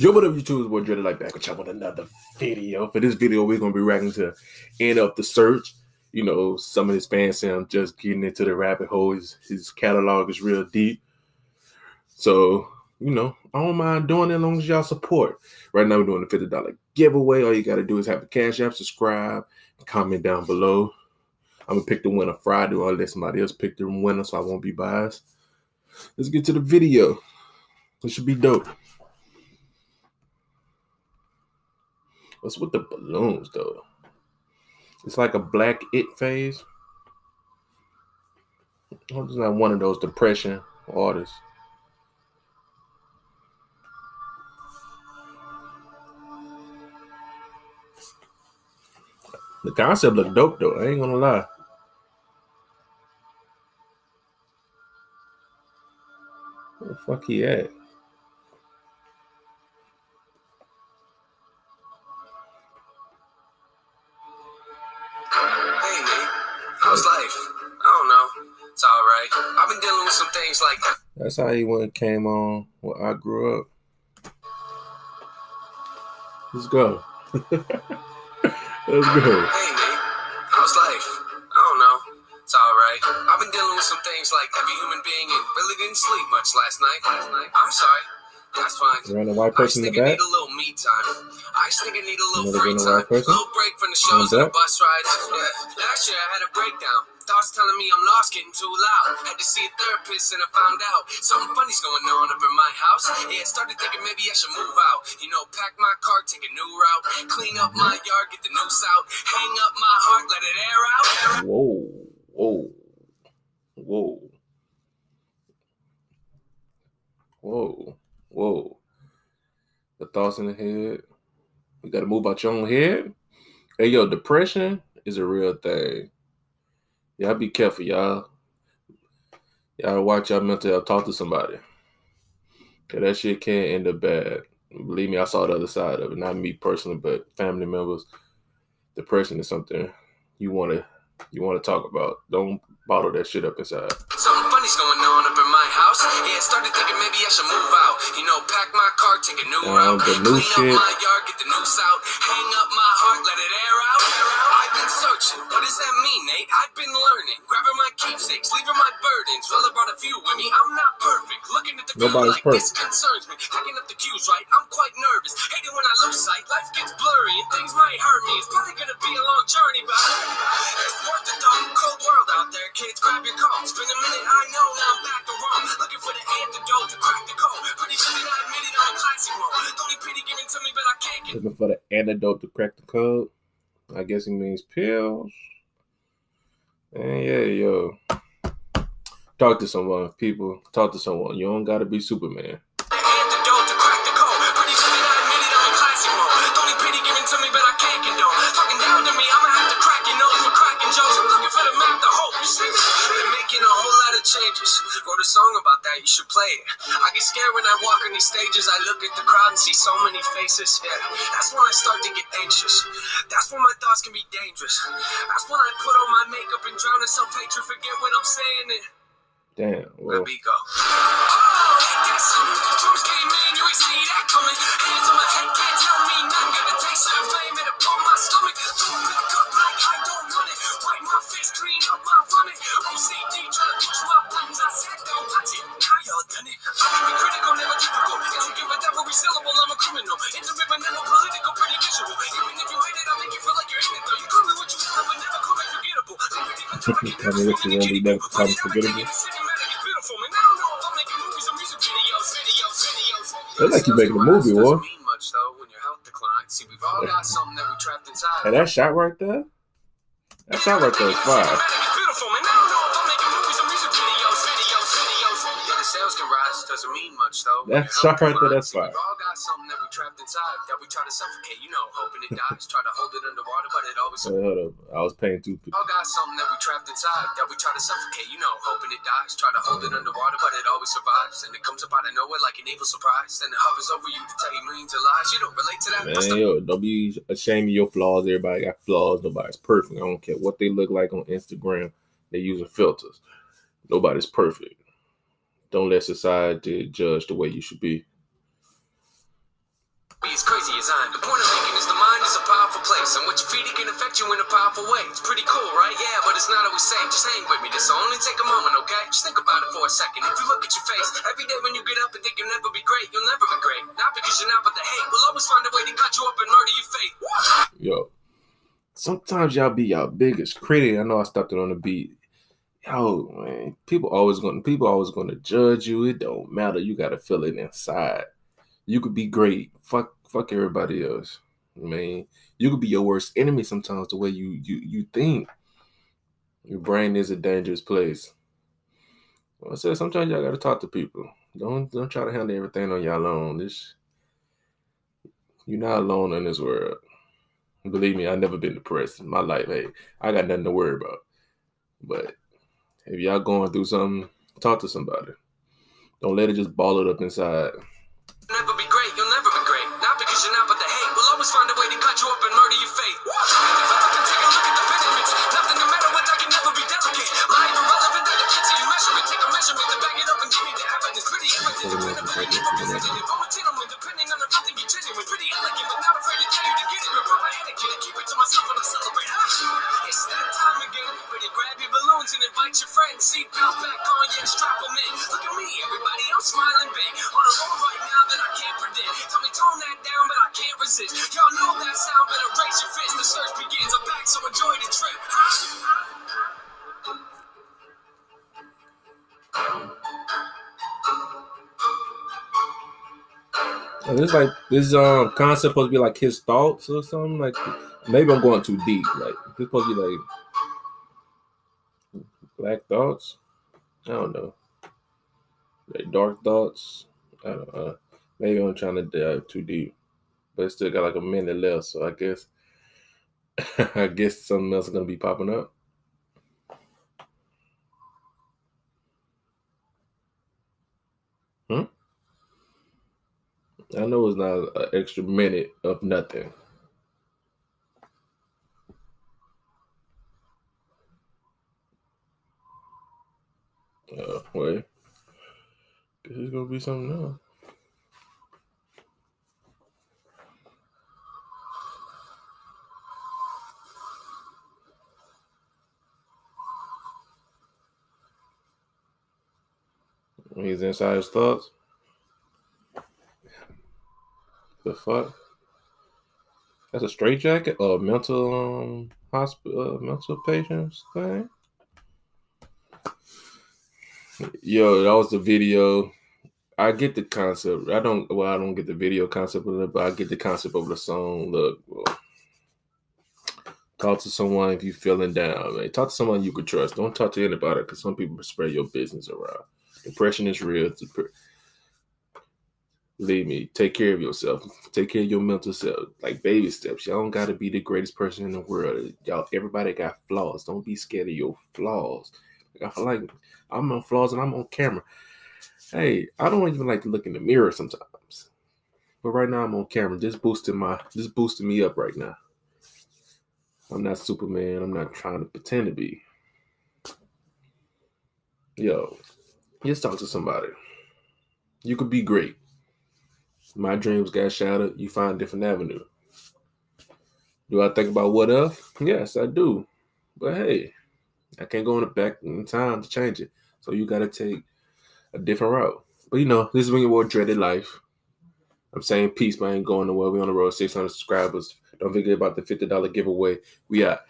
Yo, what up, YouTube? It's Boy Dreaded Life back with y'all with another video. For this video, we're gonna be reacting to NF the Search. You know, some of his fans say I'm just getting into the rabbit hole. His, his catalog is real deep. So, you know, I don't mind doing it as long as y'all support. Right now, we're doing the $50 giveaway. All you gotta do is have a cash app, subscribe, comment down below. I'm gonna pick the winner Friday, or let somebody else pick the winner so I won't be biased. Let's get to the video. It should be dope. What's with the balloons though? It's like a black it phase. I'm just not one of those depression artists. The concept look dope though. I ain't gonna lie. Where the fuck he at? How's life? I don't know. It's all right. I've been dealing with some things like that. That's how he went came on where I grew up. Let's go. Let's go. Hey, Nate. How's life? I don't know. It's all right. I've been dealing with some things like every human being and really didn't sleep much last night. Last night. I'm sorry. That's fine. Random white I person in the I back. need a little me time. I think I need a little Another free time. white person? little break from the shows and the bus rides. Yeah. Last year I had a breakdown. Thoughts telling me I'm lost, getting too loud. Had to see a therapist and I found out something funny's going on up in my house. Yeah, started thinking maybe I should move out. You know, pack my car, take a new route, clean up my yard, get the noose out, hang up my heart, let it air out. Air out. Whoa, whoa, whoa, whoa, whoa. The thoughts in the head. You got to move out your own head. Hey, yo, depression is a real thing. Y'all be careful, y'all. Y'all watch y'all mental health. Talk to somebody. Cause that shit can end up bad. Believe me, I saw the other side of it. Not me personally, but family members. Depression is something you want to you want to talk about. Don't bottle that shit up inside. Something funny's going on up in my house. Yeah, started thinking maybe I should move out. You know, pack my car, take a new route, the new clean shit. up my yard, get the noose out, hang up my heart, let it air out. Air out. I've been searching. What does that mean, Nate? I've been learning, grabbing my keepsakes, leaving my burdens. Well, I brought a few with me. I'm not perfect. Looking at the view Nobody's like this concerns me. Picking up the cues, right? I'm quite nervous. Hate it when I lose sight. Life gets blurry and things might hurt me. It's probably gonna be a long journey, but Looking for the antidote to crack the code. I guess he means pills. And yeah, yo. Talk to someone, people. Talk to someone. You don't gotta be Superman. A whole lot of changes. Wrote a song about that, you should play it. I get scared when I walk on these stages. I look at the crowd and see so many faces. Yeah, that's when I start to get anxious. That's when my thoughts can be dangerous. That's when I put on my makeup and drown in self hatred. Forget what I'm saying. And Damn. where Well, we go. Every syllable, I'm a criminal. Intimate but never political, pretty visual. Even if you hate it, I'll make you feel like you're in it though. You call me what you want, but never call me forgettable. Look deep into my Tell me what you want, but never call me forgettable. Like you making a movie, boy. and that shot right there? That shot right there is fire. Doesn't mean much though. That shot right there, that's fire. We've all got something that we trapped inside that we try to suffocate, you know, hoping it dies, try to hold it underwater, but it always Wait, hold up. I was paying two. all got something that we trapped inside that we try to suffocate, you know, hoping it dies, try to hold it underwater, but it always survives. And it comes up out of nowhere like an evil surprise. And it hovers over you to tell you millions of lies. You don't relate to that. Man, yo, don't be ashamed of your flaws. Everybody got flaws. Nobody's perfect. I don't care what they look like on Instagram. They're using filters. Nobody's perfect. Don't let society judge the way you should be. be as crazy as I am. The point I'm making is the mind is a powerful place, and what you feed it can affect you in a powerful way. It's pretty cool, right? Yeah, but it's not always safe. Just hang with me. This will only take a moment, okay? Just think about it for a second. If you look at your face every day when you get up and think you'll never be great, you'll never be great. Not because you're not, but the hate will always find a way to cut you up and murder your faith. Yo, sometimes y'all be y'all biggest critic. I know I stopped it on the beat. Yo, man, people always going people always going to judge you. It don't matter. You got to feel it inside. You could be great. Fuck, fuck everybody else. Man, you could be your worst enemy sometimes. The way you you you think. Your brain is a dangerous place. Well, I said sometimes y'all got to talk to people. Don't don't try to handle everything on y'all own. This you're not alone in this world. Believe me, I've never been depressed in my life. Hey, I got nothing to worry about. But if y'all going through something, talk to somebody. Don't let it just ball it up inside. never be great, you'll never be great. Not because you're not, but the hate will always find a way to cut you up and murder your and take a measurement to back it up and give me the evidence. Pretty gentleman, depending It to celebrate. It's that time again. Better grab your balloons and invite your friends. Seatbelts back on, yeah, strap them in. Look at me, everybody, I'm smiling big. On a roll right now that I can't predict. Tell me tone that down, but I can't resist. Y'all know that sound, better raise your fist. The search begins. I'm back, so enjoy the trip. And this like this um concept supposed to be like his thoughts or something. Like maybe I'm going too deep. Like this supposed to be like black thoughts. I don't know. Like dark thoughts. I don't know. Maybe I'm trying to dive too deep. But it still got like a minute left, so I guess I guess something else is gonna be popping up. Hmm? I know it's not an extra minute of nothing. Uh, wait. This is gonna be something else. He's inside his thoughts. The fuck? That's a straight jacket or mental um hospital uh, mental patients thing. Yo, that was the video. I get the concept. I don't. Well, I don't get the video concept of it, but I get the concept of the song. Look, talk to someone if you're feeling down, man. Talk to someone you could trust. Don't talk to anybody because some people spread your business around. Depression is real. Dep- Believe me, take care of yourself. Take care of your mental self. Like baby steps. Y'all don't gotta be the greatest person in the world. Y'all, everybody got flaws. Don't be scared of your flaws. Like, I feel like I'm on flaws and I'm on camera. Hey, I don't even like to look in the mirror sometimes. But right now I'm on camera, just boosting my just boosting me up right now. I'm not Superman. I'm not trying to pretend to be. Yo, just talk to somebody. You could be great. My dreams got shattered. You find different avenue. Do I think about what if? Yes, I do. But hey, I can't go in the back in time to change it. So you got to take a different route. But you know, this is when your more dreaded life. I'm saying peace, but I ain't going nowhere. We on the road, 600 subscribers. Don't forget about the $50 giveaway. We out.